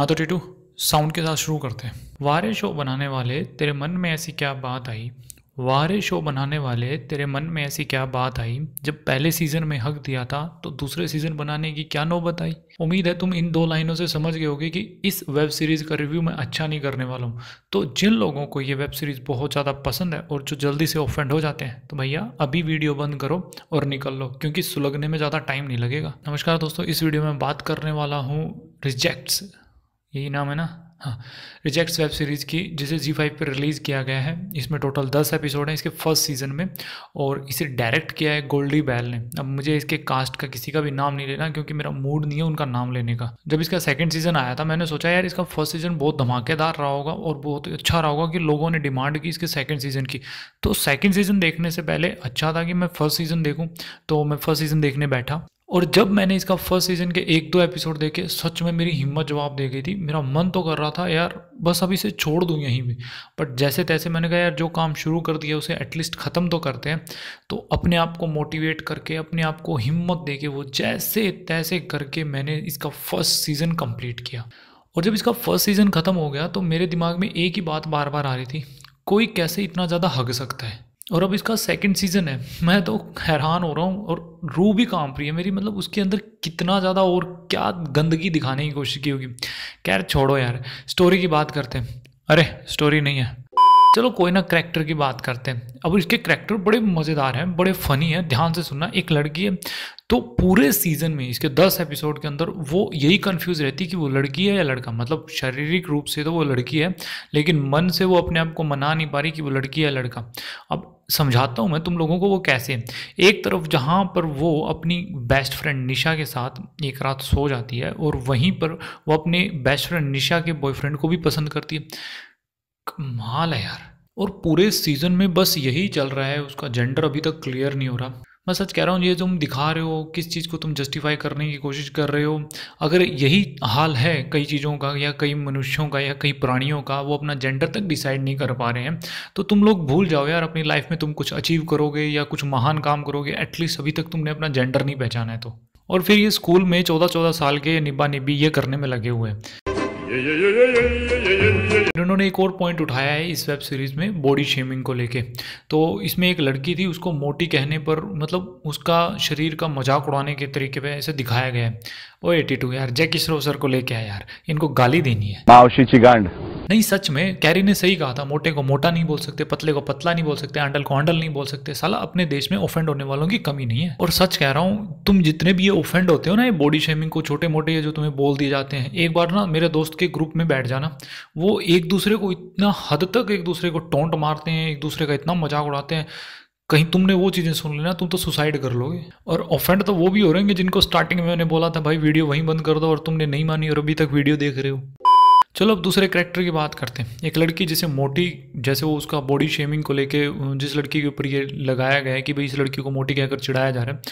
हाँ तो टीटू साउंड के साथ शुरू करते हैं। वारे शो बनाने वाले, तेरे मन में ऐसी क्या बात आई? वारे शो बनाने वाले, तेरे मन में ऐसी क्या बात आई? जब पहले सीज़न में हक दिया था तो दूसरे सीज़न बनाने की क्या नौबत आई? उम्मीद है तुम इन दो लाइनों से समझ गए होगे कि इस वेब सीरीज़ का रिव्यू मैं अच्छा नहीं करने वाला हूँ। तो जिन लोगों को ये वेब सीरीज़ बहुत ज़्यादा पसंद है और जो जल्दी से ऑफेंड हो जाते हैं तो भैया, अभी वीडियो बंद करो और निकल लो, क्योंकि सुलगने में ज़्यादा टाइम नहीं लगेगा। नमस्कार दोस्तों, इस वीडियो में बात करने वाला हूँ रिजेक्ट्स यही नाम है ना? हाँ। रिजेक्ट्स वेब सीरीज़ की, जिसे जी फाइव पर रिलीज़ किया गया है, इसमें टोटल दस एपिसोड हैं इसके फ़र्स्ट सीज़न में, और इसे डायरेक्ट किया है गोल्डी बैल ने। अब मुझे इसके कास्ट का किसी का भी नाम नहीं लेना, क्योंकि मेरा मूड नहीं है उनका नाम लेने का। जब इसका सेकंड सीज़न आया था, मैंने सोचा, यार, इसका फ़र्स्ट सीज़न बहुत धमाकेदार रहा होगा, और बहुत अच्छा रहा होगा कि लोगों ने डिमांड की इसके सेकेंड सीज़न की। तो सेकेंड सीज़न देखने से पहले अच्छा था कि मैं फ़र्स्ट सीज़न देखूँ तो मैं फ़र्स्ट सीज़न देखने बैठा। और जब मैंने इसका फ़र्स्ट सीज़न के एक दो एपिसोड देखे, सच में मेरी हिम्मत जवाब दे गई थी। मेरा मन तो कर रहा था, यार, बस अब इसे छोड़ दूँ यहीं भी। बट जैसे तैसे मैंने कहा, यार, जो काम शुरू कर दिया, उसे एटलीस्ट ख़त्म तो करते हैं। तो अपने आप को मोटिवेट करके, अपने आप को हिम्मत दे के वो जैसे तैसे करके मैंने इसका फ़र्स्ट सीज़न कंप्लीट किया। और जब इसका फ़र्स्ट सीज़न ख़त्म हो गया तो मेरे दिमाग में एक ही बात बार बार आ रही थी, कोई कैसे इतना ज़्यादा हग सकता है? और अब इसका सेकंड सीज़न है। मैं तो हैरान हो रहा हूँ और रू भी काँप रही है मेरी। मतलब उसके अंदर कितना ज़्यादा और क्या गंदगी दिखाने की कोशिश की होगी। खैर, छोड़ो यार। स्टोरी की बात करते हैं। अरे स्टोरी नहीं है। चलो, कोई ना करेक्टर की बात करते हैं। अब इसके करेक्टर बड़े मज़ेदार हैं, बड़े फ़नी हैं। ध्यान से सुनना, एक लड़की है। तो पूरे सीज़न में, इसके दस एपिसोड के अंदर, वो यही कंफ्यूज रहती है कि वो लड़की है या लड़का। मतलब शारीरिक रूप से तो वो लड़की है, लेकिन मन से वो अपने आप को मना नहीं पा रही कि वो लड़की है या लड़का। अब समझाता हूँ मैं तुम लोगों को वो कैसे? एक तरफ़ जहाँ पर वो अपनी बेस्ट फ्रेंड निशा के साथ एक रात सो जाती है और वहीं पर वो अपने बेस्ट फ्रेंड निशा के बॉयफ्रेंड को भी पसंद करती है। कमाल है यार। और पूरे सीज़न में बस यही चल रहा है, उसका जेंडर अभी तक क्लियर नहीं हो रहा। मैं सच कह रहा हूँ, ये तुम दिखा रहे हो, किस चीज़ को तुम जस्टिफाई करने की कोशिश कर रहे हो। अगर यही हाल है कई चीज़ों का या कई मनुष्यों का या कई प्राणियों का, वो अपना जेंडर तक डिसाइड नहीं कर पा रहे हैं तो तुम लोग भूल जाओ यार, अपनी लाइफ में तुम कुछ अचीव करोगे या कुछ महान काम करोगे एटलीस्ट अभी तक तुमने अपना जेंडर नहीं पहचाना है तो। और फिर ये स्कूल में चौदह चौदह साल के निब्बा निब्बी ये करने में लगे हुए हैं। उन्होंने एक और पॉइंट उठाया है इस वेब सीरीज़ में बॉडी शेमिंग को लेके। तो इसमें एक लड़की थी उसको मोटी कहने पर मतलब उसका शरीर का मज़ाक उड़ाने के तरीके पे ऐसे दिखाया गया है। ओ एटी टू यार जैकी श्रोसर को लेके आया यार इनको गाली देनी है। नहीं सच में कैरी ने सही कहा था मोटे को मोटा नहीं बोल सकते पतले को पतला नहीं बोल सकते अंडल को अंडल नहीं बोल सकते साला अपने देश में ऑफेंड होने वालों की कमी नहीं है। और सच कह रहा हूँ तुम जितने भी ये ऑफेंड होते हो ना ये बॉडी शेमिंग को छोटे मोटे जो तुम्हें बोल दिए जाते हैं एक बार ना मेरे दोस्त के ग्रुप में बैठ जाना। वो एक दूसरे को इतना हद तक एक दूसरे को टोंट मारते हैं, एक दूसरे का इतना मज़ाक उड़ाते हैं। कहीं तुमने वो चीज़ें सुन लेना तुम तो सुसाइड कर लोगे। और ऑफेंड तो वो भी हो रहे हैं जिनको स्टार्टिंग में मैंने बोला था, भाई, वीडियो वहीं बंद कर दो और तुमने नहीं मानी और अभी तक वीडियो देख रहे हो। चलो अब दूसरे करेक्टर की बात करते हैं। एक लड़की जिसे मोटी, जैसे वो उसका बॉडी शेमिंग को लेके, जिस लड़की के ऊपर ये लगाया गया है कि भाई इस लड़की को मोटी कहकर चिढ़ाया जा रहा है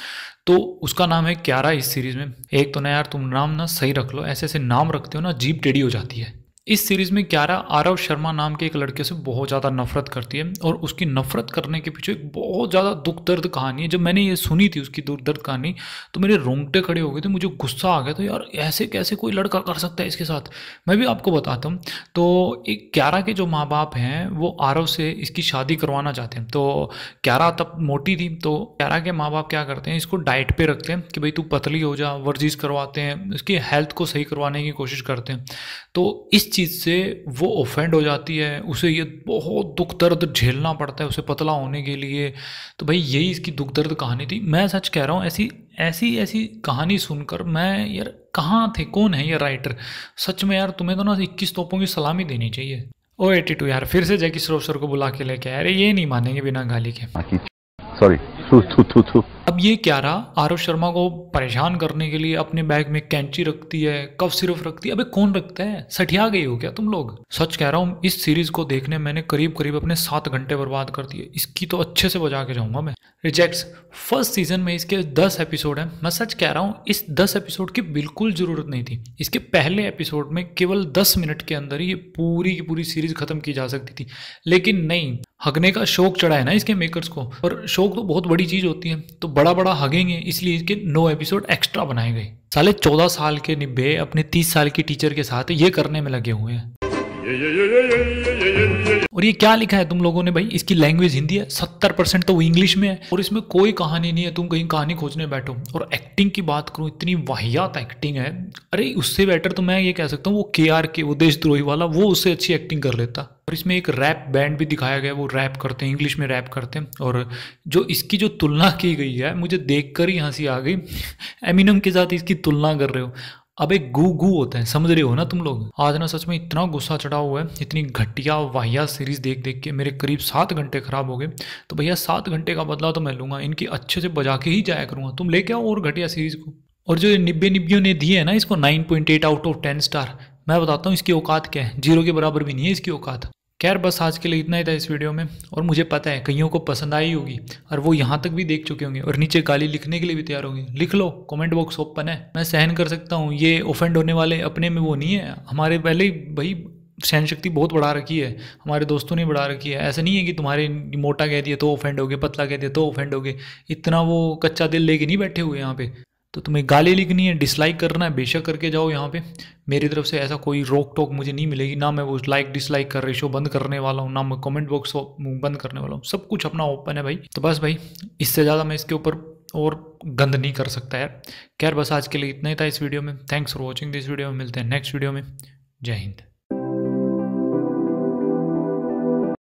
तो उसका नाम है क्यारा इस सीरीज़ में। एक तो ना यार तुम नाम ना सही रख लो ऐसे ऐसे नाम रखते हो ना जीप टेढ़ी हो जाती है। इस सीरीज़ में क्यारा आरव शर्मा नाम के एक लड़के से बहुत ज़्यादा नफरत करती है और उसकी नफरत करने के पीछे एक बहुत ज़्यादा दुख दर्द कहानी है। जब मैंने ये सुनी थी उसकी दुख दर्द कहानी तो मेरे रोंगटे खड़े हो गए थे, मुझे गुस्सा आ गया तो यार, ऐसे कैसे कोई लड़का कर सकता है इसके साथ? मैं भी आपको बताता हूँ। तो एक क्यारा के जो माँ बाप हैं, वो आरव से इसकी शादी करवाना चाहते हैं। तो क्यारा तब मोटी थी तो क्यारा के माँ बाप क्या करते हैं, इसको डाइट पर रखते हैं कि, भाई, तू पतली हो जा, वर्जिश करवाते हैं। इसकी हेल्थ को सही करवाने की कोशिश करते हैं। तो इस चीज़ से वो ऑफेंड हो जाती है, उसे ये बहुत दुख दर्द झेलना पड़ता है, उसे पतला होने के लिए। तो भाई यही इसकी दुख दर्द कहानी थी। मैं सच कह रहा हूँ, ऐसी ऐसी ऐसी कहानी सुनकर मैं यार कहाँ थे, कौन है ये राइटर सच में यार तुम्हें तो ना इक्कीस तोपों की सलामी देनी चाहिए। ओ एटी टू यार, फिर से जैकी श्रोफ को बुला के लेके आए ये नहीं मानेंगे बिना गाली के। सॉरी अब ये क्या रहा? आरव शर्मा को परेशान करने के लिए अपने बैग में कैंची रखती है, कफ सिर्फ़ रखती है। अबे कौन रखता है? सठिया गई हो क्या तुम लोग? सच कह रहा हूँ, इस सीरीज़ को देखने मैंने करीब करीब अपने सात घंटे बर्बाद कर दिए। इसकी तो अच्छे से बजा के जाऊँगा मैं। रिजेक्ट्स फ़र्स्ट सीज़न में इसके दस एपिसोड हैं। मैं सच कह रहा हूँ, इस दस एपिसोड की बिल्कुल ज़रूरत नहीं थी। इसके पहले एपिसोड में केवल दस मिनट के अंदर ही ये पूरी की पूरी सीरीज़ खत्म की जा सकती थी। लेकिन नहीं, हगने का शौक चढ़ा है ना इसके मेकर्स को। और शौक तो बहुत बड़ी बड़ी चीज़ होती है तो बड़ा बड़ा हगेंगे, इसलिए इसके नौ एपिसोड एक्स्ट्रा बनाए गए। साले चौदह साल के निब्बे, अपने तीस साल की टीचर के साथ ये करने में लगे हुए हैं। और ये क्या लिखा है तुम लोगों ने भाई? इसकी लैंग्वेज हिंदी है। सत्तर परसेंट तो वो इंग्लिश में है। और इसमें कोई कहानी नहीं है। तुम कहीं कहानी खोजने बैठो। और एक्टिंग की बात करूँ, इतनी वाहियात एक्टिंग है। अरे, उससे बेटर तो मैं ये कह सकता हूँ, वो के आर के वो देशद्रोही वाला, वो उससे अच्छी एक्टिंग कर लेता। और इसमें एक रैप बैंड भी दिखाया गया वो रैप करते हैं इंग्लिश में रैप करते हैं। और जो इसकी जो तुलना की गई है, मुझे देख ही हँसी आ गई। एमिनम के साथ इसकी तुलना कर रहे हो। अब एक गु गु होता है, समझ रहे हो ना तुम लोग? आज ना सच में इतना गुस्सा चढ़ा हुआ है, इतनी घटिया वाहिया सीरीज़ देख देख के मेरे करीब सात घंटे खराब हो गए। तो भैया सात घंटे का बदलाव तो मैं लूँगा, इनकी अच्छे से बजा के ही जाया करूँगा। तुम लेके आओ और घटिया सीरीज़ को? और जो निब्बे निब्बियों ने दिए है ना, इसको nine point eight out of ten star मैं बताता हूँ इसकी औकात क्या है? ज़ीरो के बराबर भी नहीं है इसकी औकात। खैर, बस आज के लिए इतना ही था इस वीडियो में, और मुझे पता है कईयों को पसंद आई होगी, और वो यहाँ तक भी देख चुके होंगे, और नीचे गाली लिखने के लिए भी तैयार होंगे। लिख लो कमेंट बॉक्स ओपन है। मैं सहन कर सकता हूँ, ये ऑफेंड होने वाले अपने में वो नहीं है। हमारे पहले ही भाई सहन शक्ति बहुत बढ़ा रखी है। हमारे दोस्तों ने बढ़ा रखी है। ऐसा नहीं है कि तुम्हारे मोटा कह दिया तो ऑफेंड हो गए पतला कह दिया तो ऑफेंड हो गए इतना वो कच्चा दिल लेके नहीं बैठे हुए यहाँ पे। तो तुम्हें गाली लिखनी है डिसलाइक करना है, बेशक करके जाओ यहाँ पे। मेरी तरफ़ से ऐसा कोई रोक टोक मुझे नहीं मिलेगी। ना मैं वो लाइक डिसलाइक कर रेशो बंद करने वाला हूँ, ना मैं कमेंट बॉक्स बंद करने वाला हूँ। सब कुछ अपना ओपन है भाई। तो बस भाई, इससे ज़्यादा मैं इसके ऊपर और गंद नहीं कर सकता यार। खैर, बस आज के लिए इतना ही था इस वीडियो में। Thanks for watching this video में। मिलते हैं नेक्स्ट वीडियो में। जय हिंद।